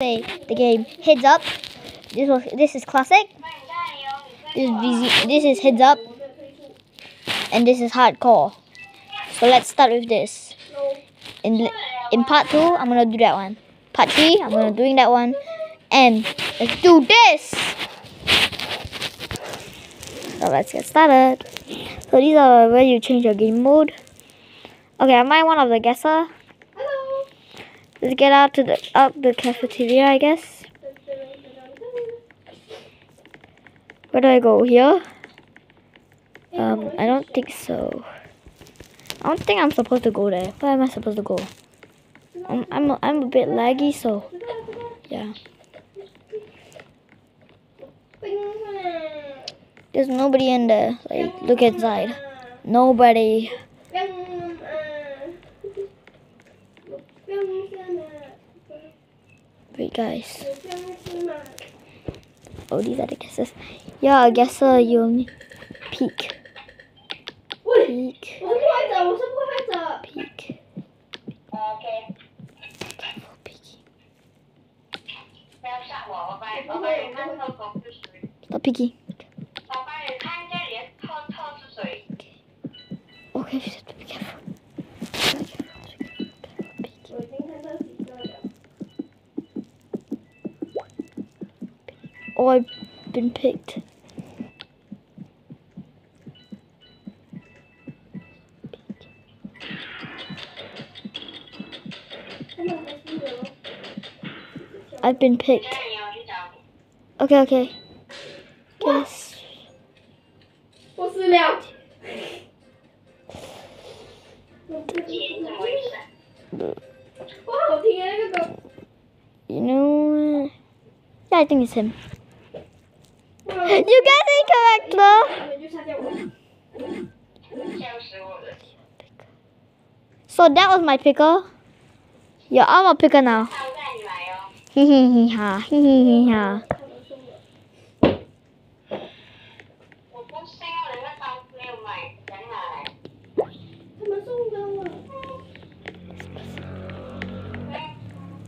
play the game heads up. This was this is classic. This is this is heads up, and this is hardcore. So let's start with this. In in part two, I'm gonna do that one. Part three, I'm gonna doing that one, and let's do this. So let's get started. So these are where you change your game mode. Okay, am I one of the guesser? Let's get out to the up the cafeteria, I guess. Where do I go? Here? Um, I don't think so. I don't think I'm supposed to go there. Where am I supposed to go? I'm I'm a, I'm a bit laggy, so yeah. There's nobody in there. Like, look inside. Nobody. Wait, guys. Oh, these are the guesses. Yeah, I guess uh, you only peek. Peek. Peek. Okay. Careful peeking. Stop peeking. Okay. Okay. I've been picked. I've been picked. Okay, okay. Guess. What's the note? You know, yeah, I think it's him. You guys incorrect, though. So that was my pickle. Yo, I'm a pickle now. Hee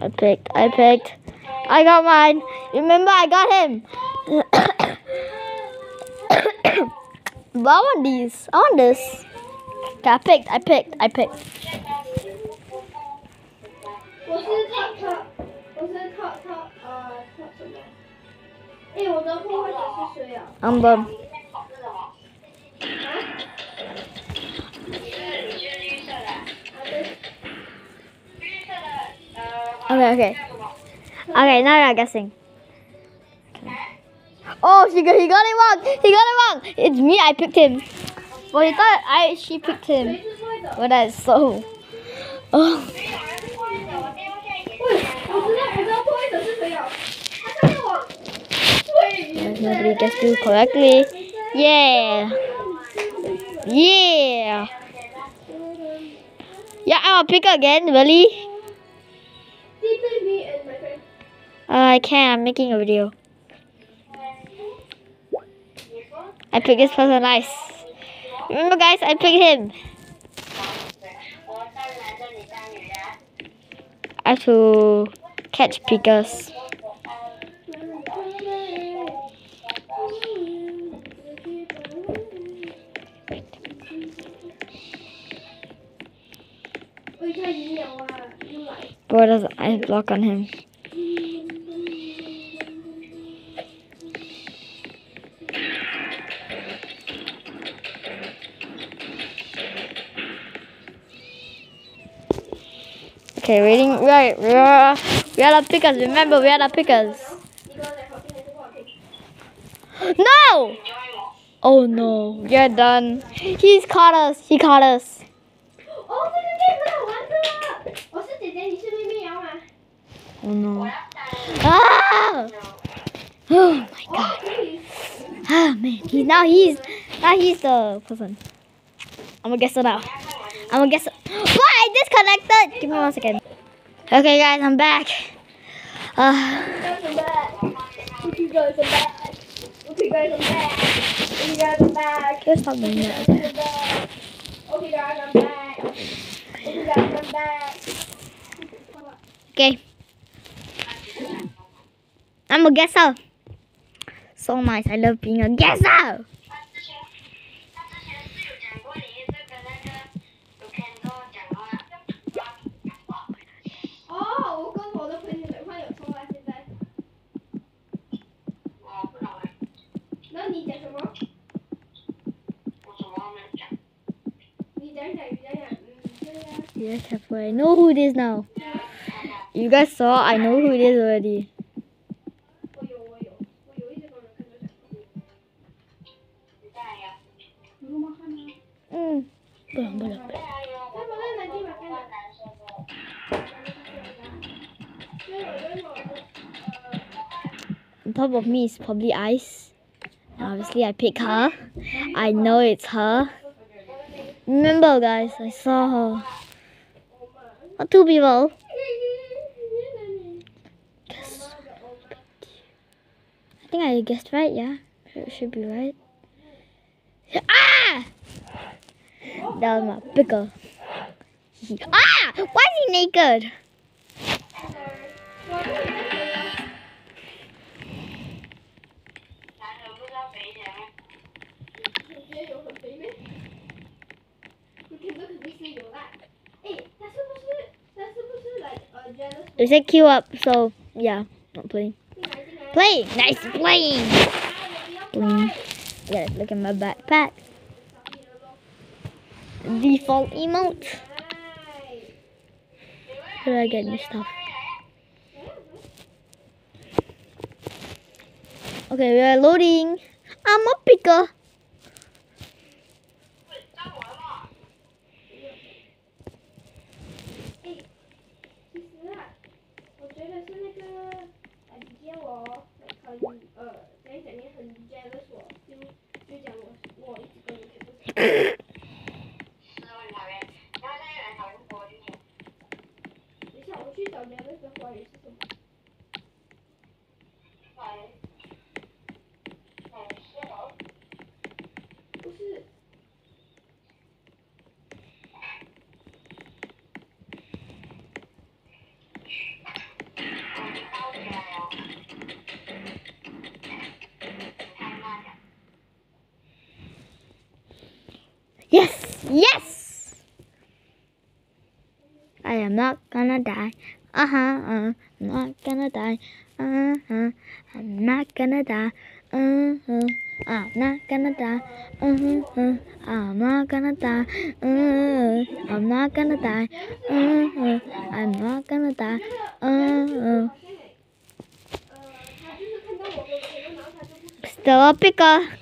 I picked, I picked. I got mine. Remember, I got him. but I want these. I want this. Okay, I picked. I picked. I picked. 我是靠靠，我是靠靠呃靠什么？哎，我的破坏者是谁啊？ I'm the. 你在考试什么？啊？你是你是绿色的，啊对。绿色的呃。 Okay, okay. 叫什么？ Okay, now you're guessing. Oh, he got, he got it wrong. He got it wrong. It's me. I picked him. Well, he thought I she picked him. but that's so. Oh. Nobody guessed you correctly. Yeah. Yeah. Yeah, I'll pick again, really? Uh, I can't, I'm making a video. I picked this person nice. Remember guys, I picked him. I have to catch pickers. Bro does ice block on him. Okay, reading. Right. We are the pickers. Remember, we are the pickers. No! Oh no, we are done. He's caught us. He caught us. Oh no. Ah! Oh my god. Ah man, he, now he's now he's the person. I'm gonna guess it out. I'm gonna guess. What? I disconnected. Give me one second. Okay, guys, I'm back. Uh, I'm back. Okay, guys, I'm back. Okay, guys, I'm back. Okay, guys, I'm back. just stop doing I'm back. Okay, guys, I'm back. Okay, guys, I'm back. Okay. I'm a guesser. So nice. I love being a guesser. Yes. I know who it is now. You guys saw, I know who it is already. Mm. On top of me is probably Ice. Obviously I pick her. I know it's her. Remember guys, I saw her. Two people. I think I guessed right, yeah. It should be right. Ah! That was my pickle. Ah! Why is he naked? we said queue up, so yeah, not playing. Play, Nice playing! Playing. Yeah, look at my backpack. Default emote. Where do I get new stuff? Okay, we are loading. I'm a picker. Yes, yes! I am not gonna die. Uh-huh, uh, I'm not gonna die. Uh-huh, I'm not gonna die. Uh-huh, I'm not gonna die. Uh-huh, uh, I'm not gonna die. Uh-huh, I'm not gonna die. Uh-huh, I'm not gonna die. Uh-huh. Still a pickle.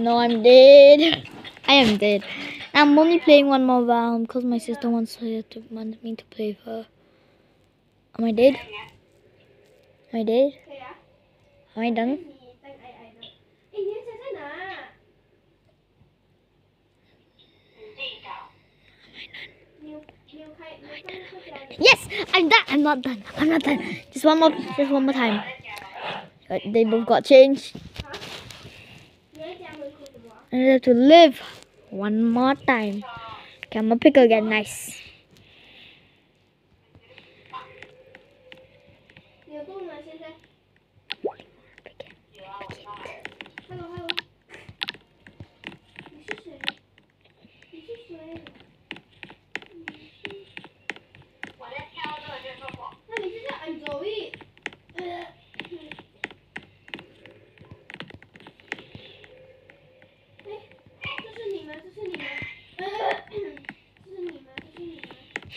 No, I'm dead. I am dead. I'm only playing one more round because my sister wants, to, me to play her. Am I dead? Am I dead? Am I done? Yes, I'm done. I'm not done. I'm not done. Just one more. Just one more time. They both got changed. I have to live one more time. I'm gonna pick again. Nice.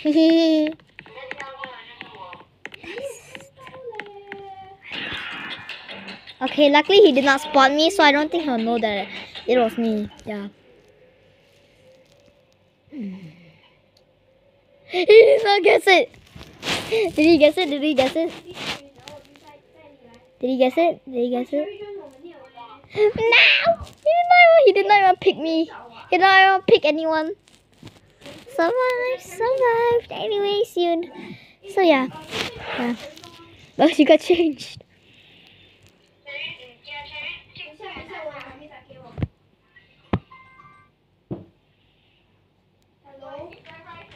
okay, luckily he did not spot me, so I don't think he'll know that it was me. Yeah. He did not guess it. Did he guess it? Did he guess it? Did he guess it? Did he guess it? No! He did not even, he did not even pick me. He did not even pick anyone survived, survived. Anyways, you. So yeah, yeah. But she got changed.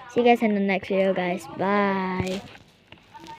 See you guys in the next video, guys. Bye.